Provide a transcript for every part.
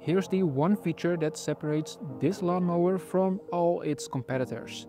here's the one feature that separates this lawnmower from all its competitors.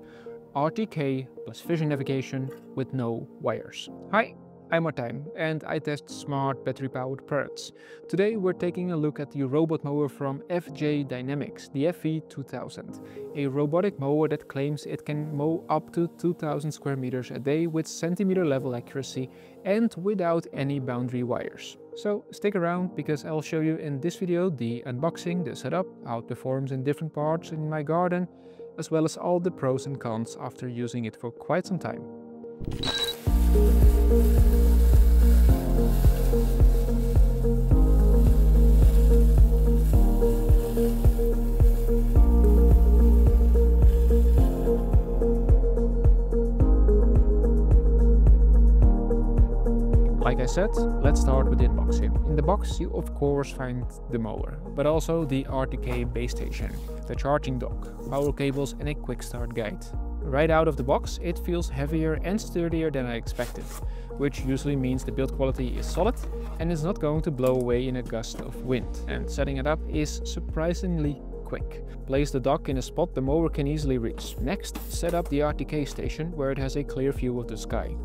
RTK plus vision navigation with no wires. Hi, I'm Martijn and I test smart battery powered products. Today we're taking a look at the robot mower from FJ Dynamics, the FV2000. A robotic mower that claims it can mow up to 2000 square meters a day with centimeter level accuracy and without any boundary wires. So stick around because I'll show you in this video the unboxing, the setup, how it performs in different parts in my garden, as well as all the pros and cons after using it for quite some time. Said, let's start with the unboxing. In the box you of course find the mower, but also the RTK base station, the charging dock, power cables and a quick start guide. Right out of the box it feels heavier and sturdier than I expected, which usually means the build quality is solid and is not going to blow away in a gust of wind. And setting it up is surprisingly quick. Place the dock in a spot the mower can easily reach. Next, set up the RTK station where it has a clear view of the sky.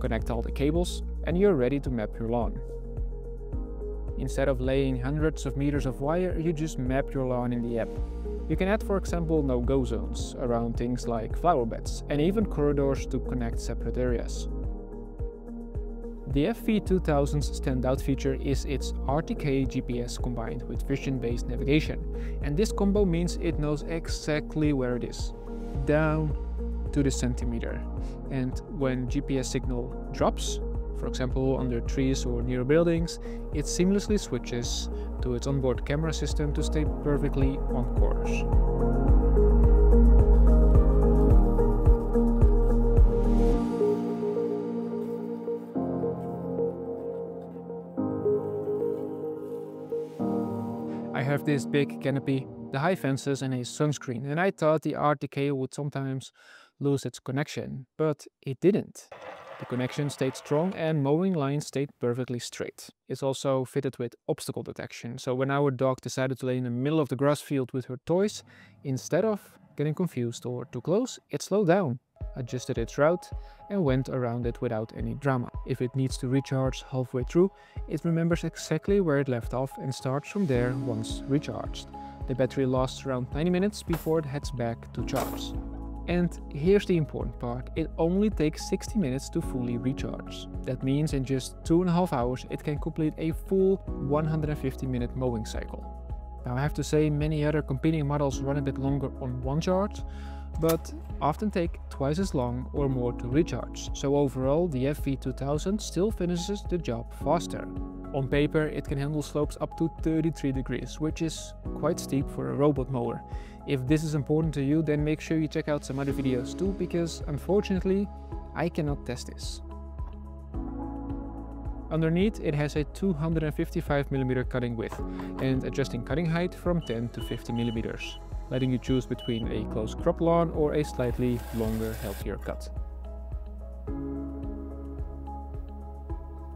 Connect all the cables and you're ready to map your lawn. Instead of laying hundreds of meters of wire, you just map your lawn in the app. You can add for example no-go zones around things like flower beds and even corridors to connect separate areas. The FV2000's standout feature is its RTK GPS combined with vision-based navigation, and this combo means it knows exactly where it is, down to the centimeter. And when GPS signal drops, for example under trees or near buildings, it seamlessly switches to its onboard camera system to stay perfectly on course. I have this big canopy, the high fences and a sunscreen and I thought the RTK would sometimes lose its connection, but it didn't. The connection stayed strong and mowing lines stayed perfectly straight. It's also fitted with obstacle detection, so when our dog decided to lay in the middle of the grass field with her toys, instead of getting confused or too close, it slowed down, adjusted its route and went around it without any drama. If it needs to recharge halfway through, it remembers exactly where it left off and starts from there once recharged. The battery lasts around 90 minutes before it heads back to charge. And here's the important part, it only takes 60 minutes to fully recharge. That means in just two and a half hours it can complete a full 150 minute mowing cycle. Now I have to say many other competing models run a bit longer on one charge, but often take twice as long or more to recharge, so overall the FV2000 still finishes the job faster. On paper it can handle slopes up to 33 degrees, which is quite steep for a robot mower. If this is important to you then make sure you check out some other videos too, because unfortunately I cannot test this. Underneath it has a 255mm cutting width and adjusting cutting height from 10 to 50 mm, letting you choose between a close crop lawn or a slightly longer healthier cut.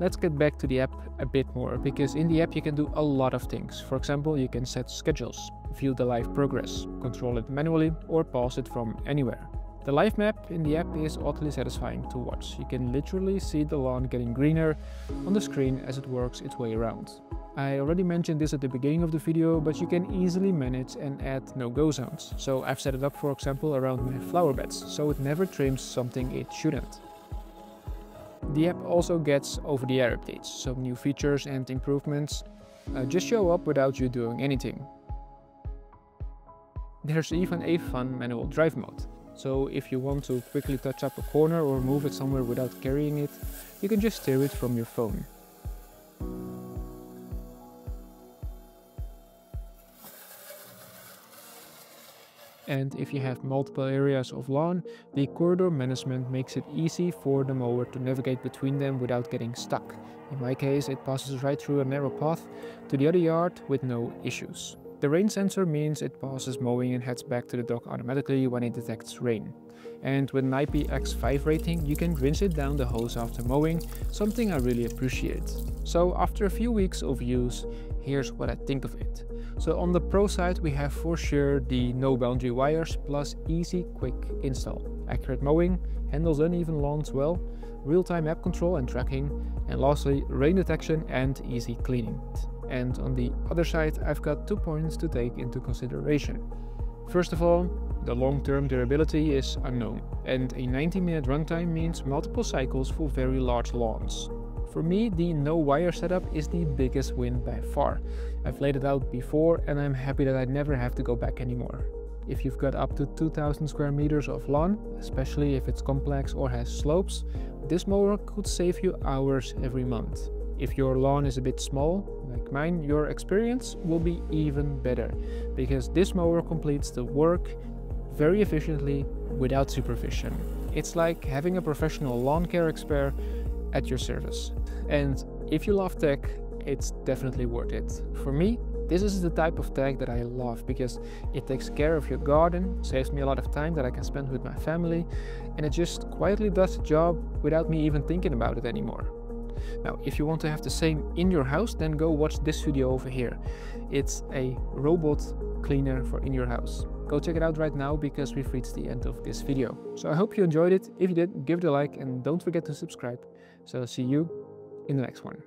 Let's get back to the app a bit more, because in the app you can do a lot of things. For example, you can set schedules, view the live progress, control it manually or pause it from anywhere. The live map in the app is oddly satisfying to watch. You can literally see the lawn getting greener on the screen as it works its way around. I already mentioned this at the beginning of the video, but you can easily manage and add no-go zones. So I've set it up for example around my flower beds, so it never trims something it shouldn't. The app also gets over-the-air updates, so new features and improvements uh, just show up without you doing anything. There's even a fun manual drive mode. So if you want to quickly touch up a corner or move it somewhere without carrying it, you can just steer it from your phone. And if you have multiple areas of lawn, the corridor management makes it easy for the mower to navigate between them without getting stuck. In my case, it passes right through a narrow path to the other yard with no issues. The rain sensor means it pauses mowing and heads back to the dock automatically when it detects rain. And with an IPX5 rating, you can rinse it down the hose after mowing, something I really appreciate. So after a few weeks of use, here's what I think of it. So on the pro side, we have for sure the no boundary wires plus easy quick install. Accurate mowing, handles uneven lawns well, real-time app control and tracking, and lastly rain detection and easy cleaning. And on the other side, I've got two points to take into consideration. First of all, the long-term durability is unknown, and a 90-minute runtime means multiple cycles for very large lawns. For me, the no-wire setup is the biggest win by far. I've laid it out before and I'm happy that I never have to go back anymore. If you've got up to 2000 square meters of lawn, especially if it's complex or has slopes, this mower could save you hours every month. If your lawn is a bit small, like mine, your experience will be even better because this mower completes the work very efficiently without supervision. It's like having a professional lawn care expert at your service. And if you love tech, it's definitely worth it. For me, this is the type of tech that I love because it takes care of your garden, saves me a lot of time that I can spend with my family, and it just quietly does the job without me even thinking about it anymore. Now, if you want to have the same in your house, then go watch this video over here. It's a robot cleaner for in your house. Go check it out right now because we've reached the end of this video. So I hope you enjoyed it. If you did, give it a like and don't forget to subscribe. So see you in the next one.